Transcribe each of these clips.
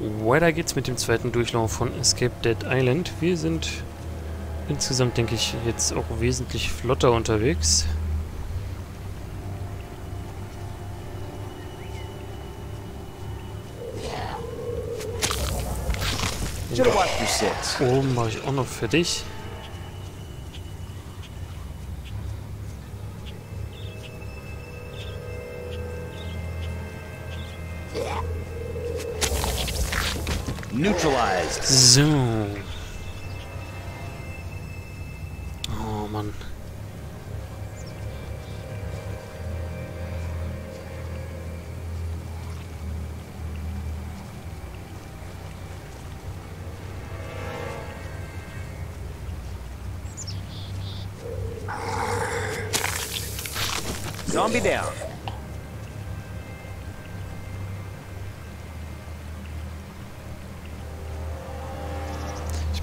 Weiter geht's mit dem zweiten Durchlauf von Escape Dead Island. Wir sind insgesamt, denke ich, jetzt auch wesentlich flotter unterwegs. Oben mache ich auch noch fertig. Neutralized. So. Oh Mann.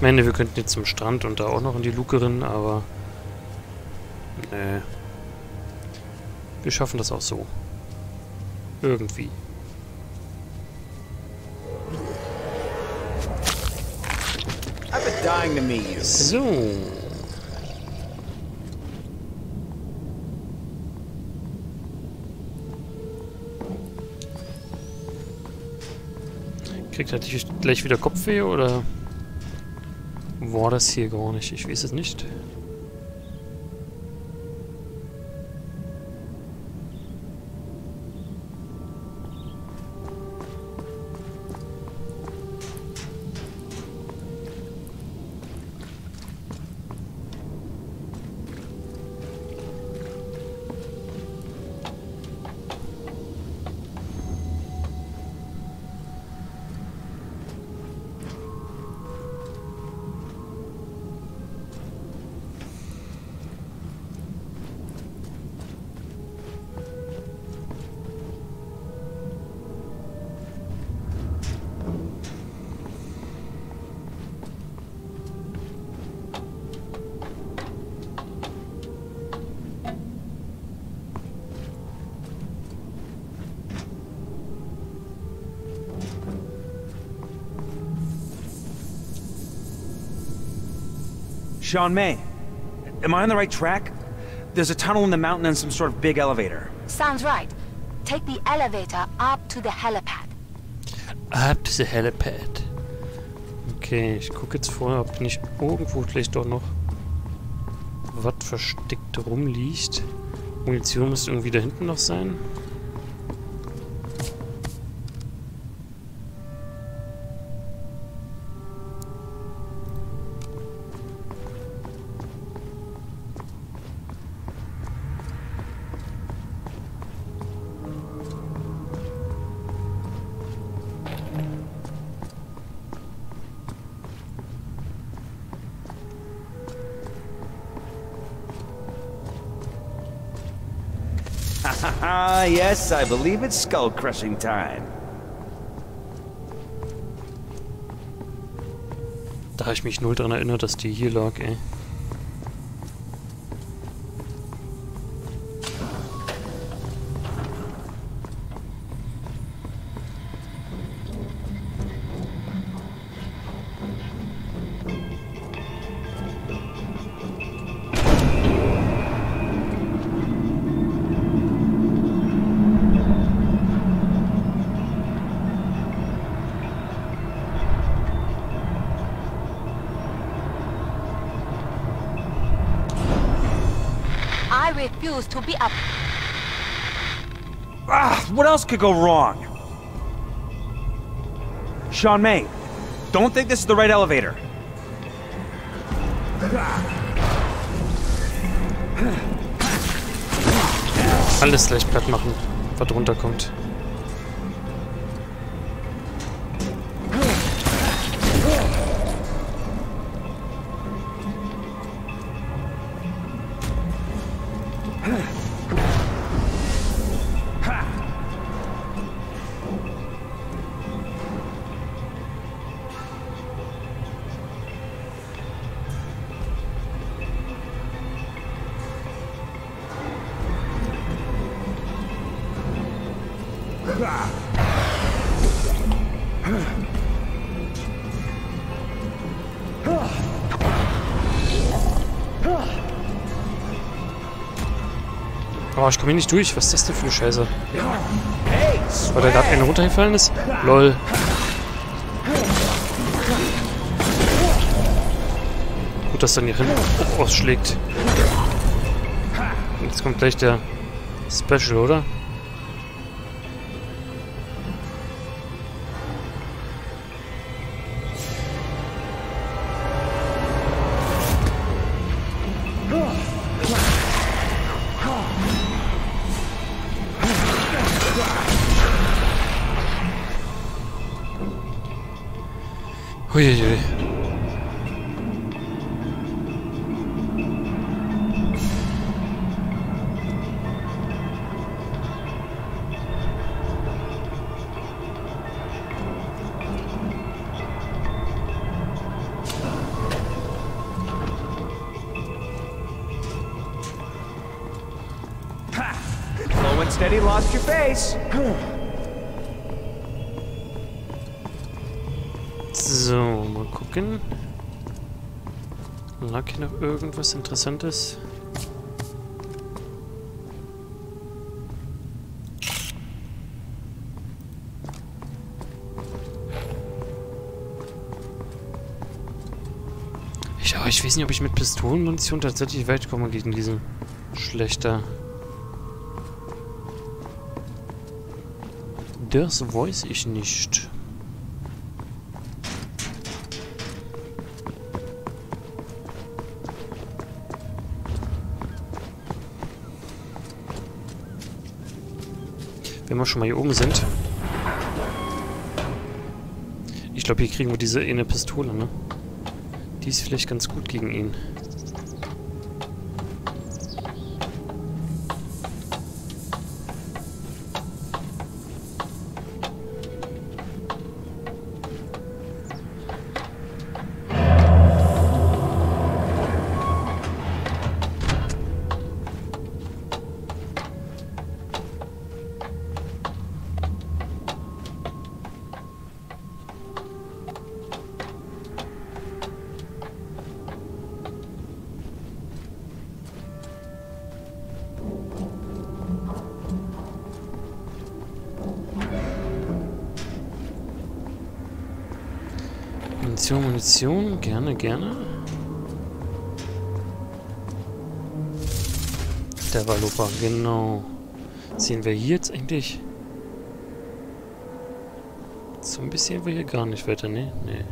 Meine, wir könnten jetzt zum Strand und da auch noch in die Luke rennen, aber... Nee. Wir schaffen das auch so. Irgendwie. So. Kriegt er natürlich gleich wieder Kopfweh oder war das hier gar nicht? Ich weiß es nicht. Sean May, am I on the right track? There's a tunnel in the mountain and some sort of big elevator. Sounds right. Take the elevator up to the helipad. Up to the helipad. Okay, ich gucke jetzt vorher, ob nicht irgendwo vielleicht doch noch was versteckt rumliegt. Munition müsste irgendwie da hinten noch sein. yes, I believe it's skull crushing time. Da habe ich mich null dran erinnert, dass die hier lag, ey. Refuse to be up. Ah, what else could go wrong? Sean May, don't think this is the right elevator. Alles gleich platt machen, was runterkommt. Oh, ich komme hier nicht durch. Was ist das denn für eine Scheiße? Weil da gerade einer runtergefallen ist? Lol. Gut, dass dann hier hinten ausschlägt. Jetzt kommt gleich der Special, oder? Huiuiui. Slow and steady lost your face. Gucken. Lag hier noch irgendwas Interessantes? Ich, ich weiß nicht, ob ich mit Pistolenmunition tatsächlich weit komme gegen diesen Schlechter. Das weiß ich nicht. Wenn wir schon mal hier oben sind. Ich glaube, hier kriegen wir diese eine Pistole, ne? Die ist vielleicht ganz gut gegen ihn. Munition, Munition. Gerne, gerne. Der war Lupa, genau. Sehen wir hier jetzt eigentlich... So ein bisschen wir hier gar nicht weiter, ne? Ne.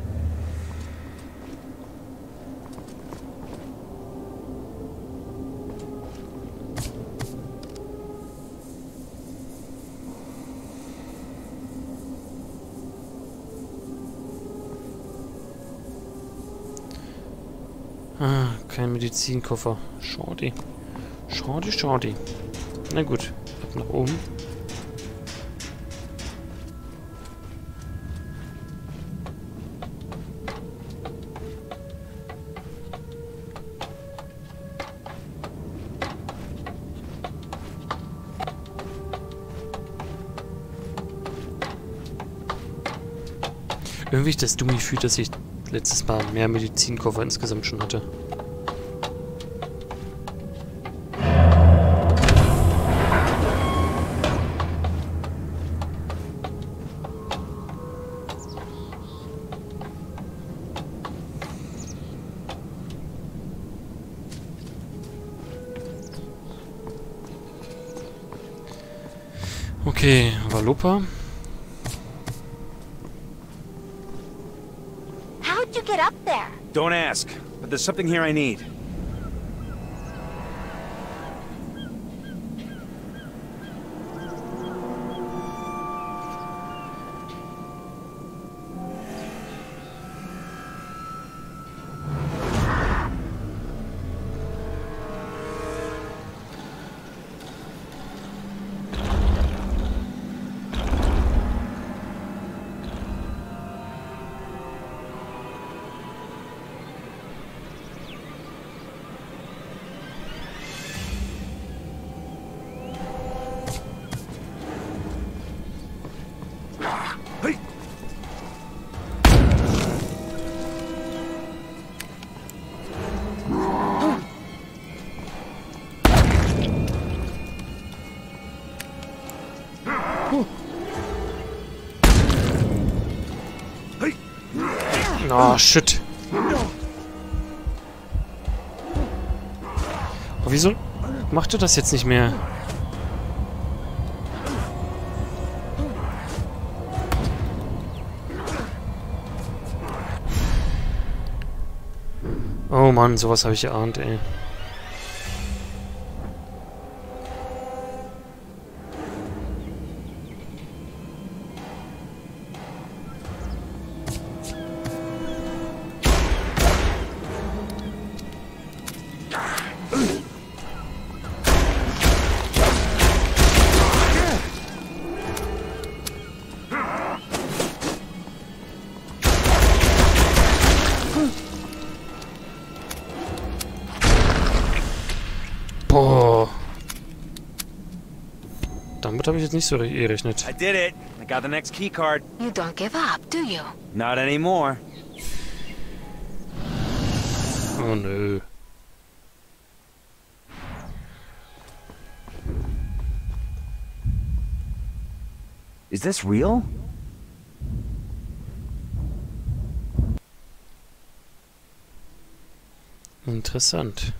Ah, kein Medizinkoffer. Schade. Schade, schade. Na gut, ab nach oben. Irgendwie ist das dumme Gefühl, dass ich letztes Mal mehr Medizinkoffer insgesamt schon hatte. Okay, Valopa. How'd you get up there? Don't ask, but there's something here I need. Oh, shit. Oh, wieso macht er das jetzt nicht mehr? Oh Mann, sowas habe ich geahnt, ey. Habe ich jetzt nicht so gerechnet. I did it. I got the next key card. You don't give up, do you? Not anymore. Oh nö. Is this real? Interessant.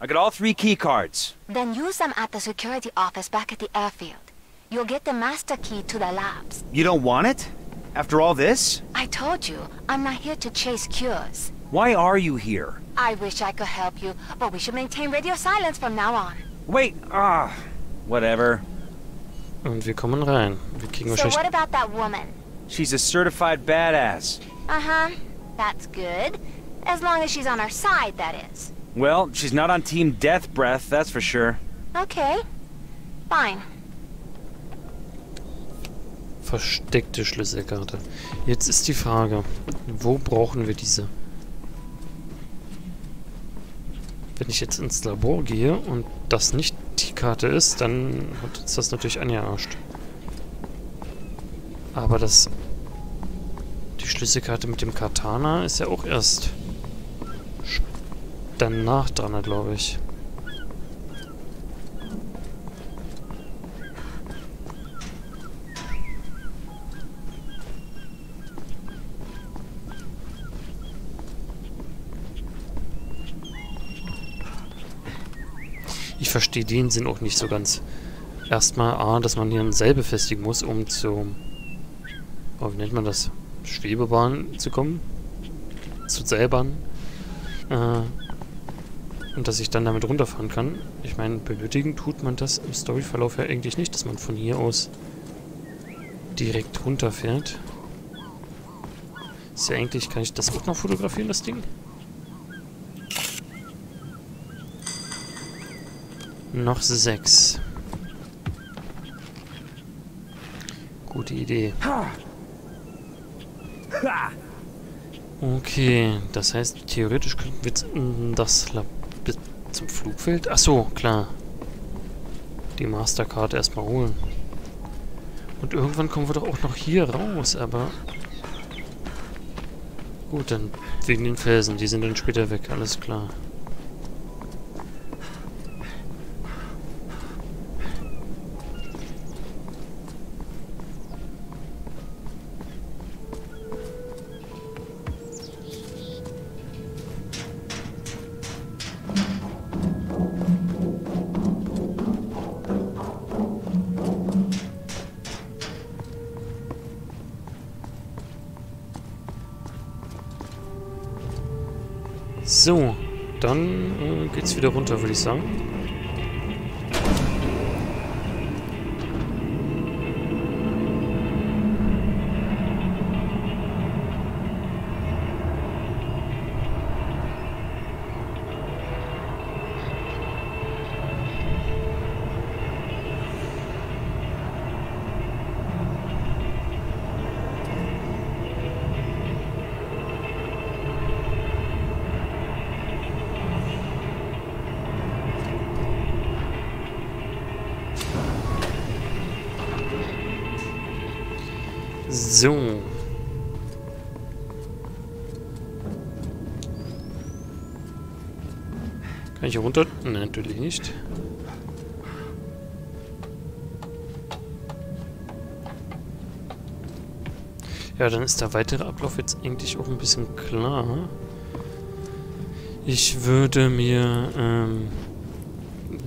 I got all three key cards. Then use them at the security office back at the airfield. You'll get the master key to the labs. You don't want it? After all this? I told you, I'm not here to chase cures. Why are you here? I wish I could help you, but we should maintain radio silence from now on. Wait, ah, whatever. Und wir kommen rein. Wir kriegen So what about that woman? She's a certified badass. Uh-huh. That's good. As long as she's on our side, that is. Well, she's not on Team Death Breath, that's for sure. Okay. Fine. Versteckte Schlüsselkarte. Jetzt ist die Frage, wo brauchen wir diese? Wenn ich jetzt ins Labor gehe und das nicht die Karte ist, dann hat uns das natürlich angearscht. Aber das... Die Schlüsselkarte mit dem Katana ist ja auch erst danach dran, glaube ich. Ich verstehe den Sinn auch nicht so ganz. Erstmal A, dass man hier ein Seil befestigen muss, um zu... Oh, wie nennt man das? Schwebebahn zu kommen? Zu Seilbahn. Äh, und dass ich dann damit runterfahren kann. Ich meine, benötigen tut man das im Storyverlauf ja eigentlich nicht, dass man von hier aus direkt runterfährt. Ist ja eigentlich, kann ich das auch noch fotografieren, das Ding? Noch sechs. Gute Idee. Okay, das heißt, theoretisch könnten wir jetzt mm, das Lab zum Flugfeld. Ach so, klar. Die Mastercard erstmal holen. Und irgendwann kommen wir doch auch noch hier raus, aber... Gut, dann wegen den Felsen. Die sind dann später weg, alles klar. So, dann äh, geht's wieder runter, würde ich sagen. So. Kann ich hier runter? Nein, natürlich nicht. Ja, dann ist der weitere Ablauf jetzt eigentlich auch ein bisschen klar. Ich würde mir ähm,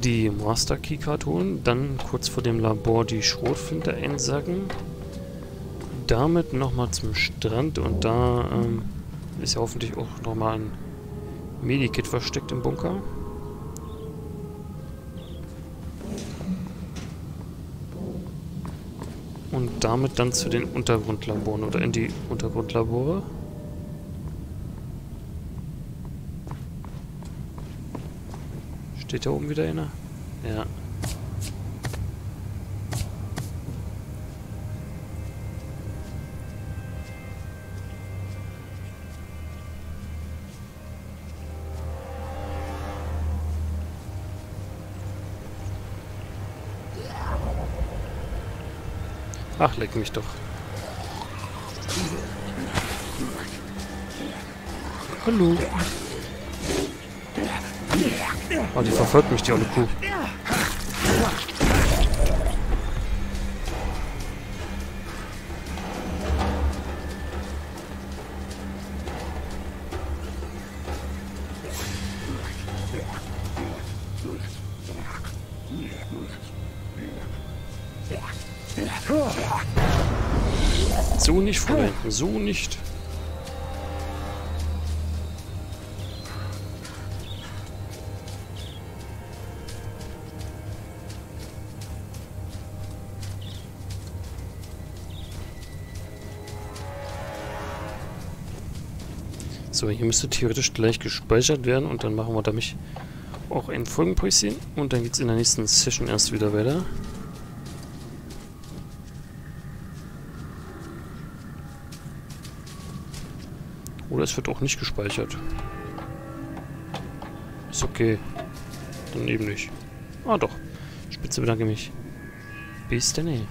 die Master Keycard holen, dann kurz vor dem Labor die Schrotflinte einsacken, damit nochmal zum Strand und da ähm, ist ja hoffentlich auch nochmal ein Medikit versteckt im Bunker. Und damit dann zu den Untergrundlaboren oder in die Untergrundlabore. Steht da oben wieder einer? Ja. Ach, leck mich doch. Hallo. Oh, die verfolgt mich, die olle Kuh. So nicht, Fräulein. So nicht. So, hier müsste theoretisch gleich gespeichert werden und dann machen wir damit auch ein Folgenpäuschen und dann geht es in der nächsten Session erst wieder weiter. Oder es wird auch nicht gespeichert. Ist okay. Dann eben nicht. Ah doch. Spitze bedanke mich. Bis dann.